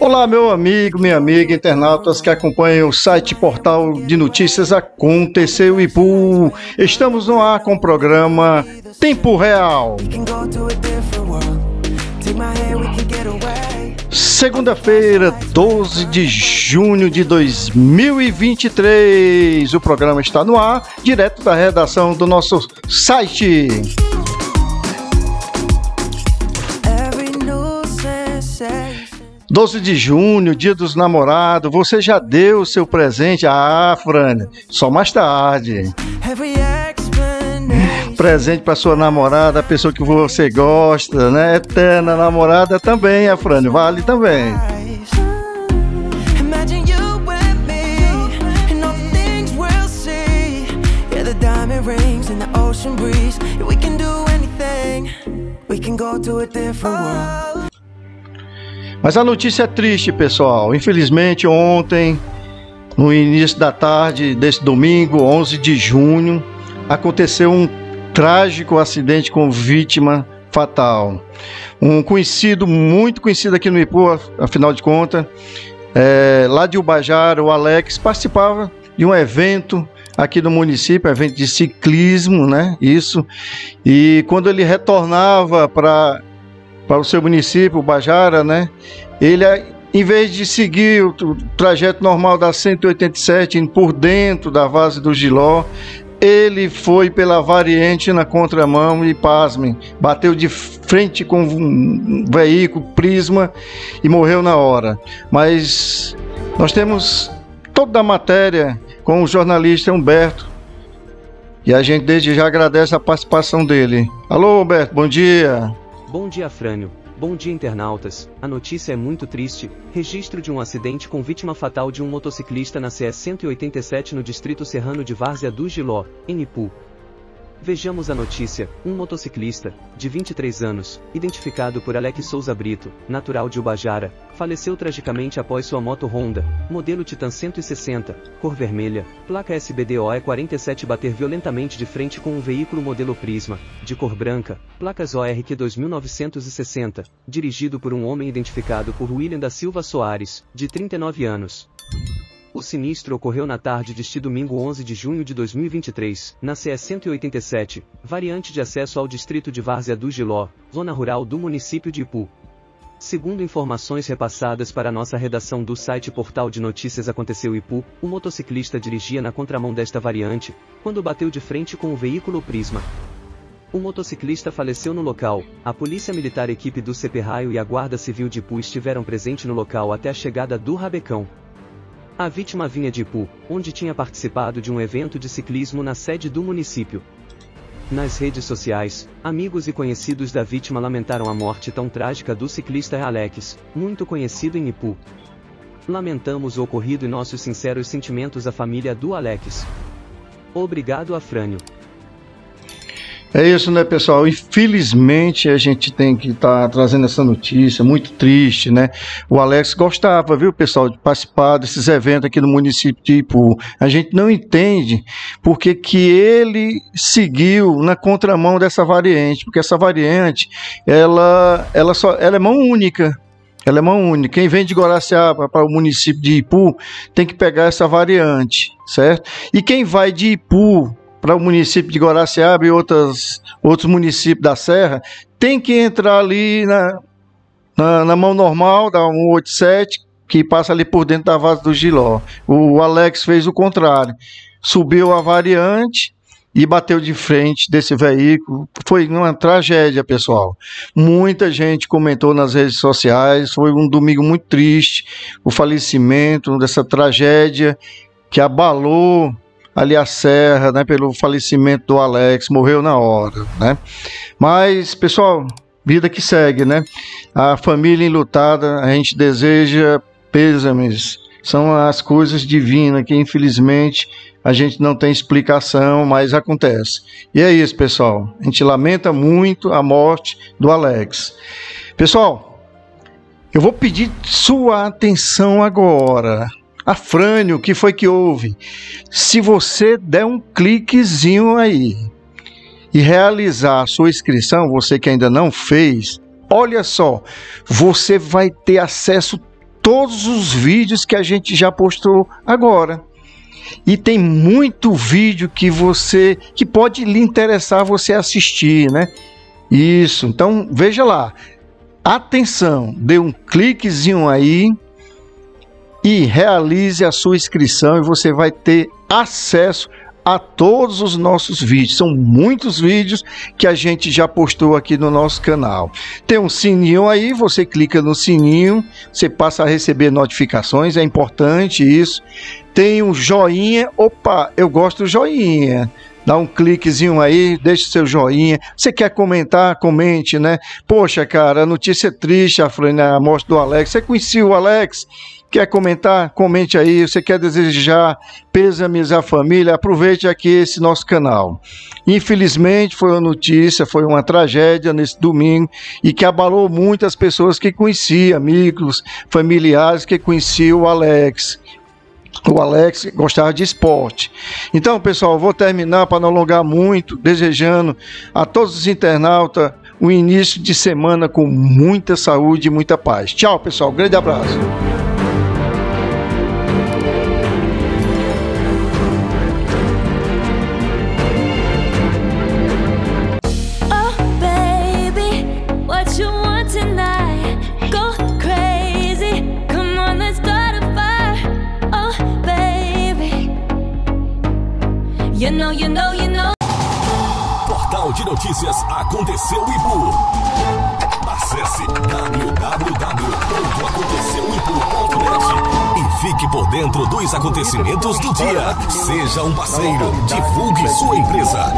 Olá, meu amigo, minha amiga, internautas que acompanham o site Portal de Notícias Aconteceu Ipu. Estamos no ar com o programa Tempo Real. Segunda-feira, 12 de junho de 2023. O programa está no ar, direto da redação do nosso site. 12 de junho, dia dos namorados, você já deu o seu presente? Ah, Frane, só mais tarde. Presente para sua namorada, a pessoa que você gosta, né? Eterna namorada também, a Frane, vale também. We can go to a different world. Mas a notícia é triste, pessoal. Infelizmente, ontem, no início da tarde desse domingo, 11 de junho, aconteceu um trágico acidente com vítima fatal. Um conhecido, muito conhecido aqui no Ipu, afinal de contas, é, lá de Ubajara, o Alex, participava de um evento aqui no município, evento de ciclismo, né? Isso. E quando ele retornava para para o seu município, Bajara, né? Ele, em vez de seguir o trajeto normal da 187, indo por dentro da base do Giló, ele foi pela variante na contramão e, pasmem, bateu de frente com um veículo Prisma e morreu na hora. Mas nós temos toda a matéria com o jornalista Humberto. E a gente desde já agradece a participação dele. Alô, Humberto, bom dia. Bom dia, Frânio. Bom dia, internautas. A notícia é muito triste. Registro de um acidente com vítima fatal de um motociclista na CE 187 no distrito serrano de Várzea do Giló, em Ipu. Vejamos a notícia. Um motociclista, de 23 anos, identificado por Alex Souza Brito, natural de Ubajara, faleceu tragicamente após sua moto Honda, modelo Titan 160, cor vermelha, placa SBDOE 47 bater violentamente de frente com um veículo modelo Prisma, de cor branca, placas ORQ 2960, dirigido por um homem identificado por William da Silva Soares, de 39 anos. O sinistro ocorreu na tarde deste domingo 11 de junho de 2023, na CE 187, variante de acesso ao distrito de Várzea do Giló, zona rural do município de Ipu. Segundo informações repassadas para nossa redação do site Portal de Notícias Aconteceu Ipu, o motociclista dirigia na contramão desta variante, quando bateu de frente com o veículo Prisma. O motociclista faleceu no local, a Polícia Militar equipe do CP Raio e a Guarda Civil de Ipu estiveram presentes no local até a chegada do Rabecão. A vítima vinha de Ipu, onde tinha participado de um evento de ciclismo na sede do município. Nas redes sociais, amigos e conhecidos da vítima lamentaram a morte tão trágica do ciclista Alex, muito conhecido em Ipu. Lamentamos o ocorrido e nossos sinceros sentimentos à família do Alex. Obrigado Afrânio. É isso, né, pessoal? Infelizmente a gente tem que estar tá trazendo essa notícia, muito triste, né? O Alex gostava, viu, pessoal, de participar desses eventos aqui no município de Ipu. A gente não entende porque que ele seguiu na contramão dessa variante, porque essa variante, ela, ela, só, ela é mão única, ela é mão única. Quem vem de Guaraciaba para o município de Ipu tem que pegar essa variante, certo? E quem vai de Ipu para o município de Guaraciaba e outras, outros municípios da Serra, tem que entrar ali na, na, na mão normal da 187, que passa ali por dentro da base do Giló. O Alex fez o contrário. Subiu a variante e bateu de frente desse veículo. Foi uma tragédia, pessoal. Muita gente comentou nas redes sociais. Foi um domingo muito triste. O falecimento dessa tragédia que abalou ali a serra, né, pelo falecimento do Alex, morreu na hora, né? Mas, pessoal, vida que segue, né? A família enlutada, a gente deseja pêsames, são as coisas divinas que infelizmente a gente não tem explicação, mas acontece. E é isso, pessoal. A gente lamenta muito a morte do Alex. Pessoal, eu vou pedir sua atenção agora. Afrânio, o que foi que houve? Se você der um cliquezinho aí e realizar a sua inscrição, você que ainda não fez, olha só, você vai ter acesso a todos os vídeos que a gente já postou agora. E tem muito vídeo que você que pode lhe interessar você assistir, né? Isso. Então, veja lá. Atenção, dê um cliquezinho aí e realize a sua inscrição e você vai ter acesso a todos os nossos vídeos. São muitos vídeos que a gente já postou aqui no nosso canal. Tem um sininho aí, você clica no sininho, você passa a receber notificações, é importante isso. Tem um joinha, opa, eu gosto do joinha dá um cliquezinho aí, deixa seu joinha. Você quer comentar? Comente, né? Poxa, cara, a notícia é triste, a, né, a morte do Alex. Você conhecia o Alex? Quer comentar? Comente aí. Você quer desejar pêsames à família? Aproveite aqui esse nosso canal. Infelizmente, foi uma notícia, foi uma tragédia nesse domingo e que abalou muitas pessoas que conheciam, amigos, familiares que conheciam o Alex. O Alex gostava de esporte. Então, pessoal, vou terminar para não alongar muito, desejando a todos os internautas um início de semana com muita saúde e muita paz. Tchau, pessoal. Grande abraço. Know, you know, you know. Portal de notícias Aconteceu Ibu. Acesse www.aconteceuibu.net e fique por dentro dos acontecimentos do dia. Seja um parceiro, divulgue sua empresa.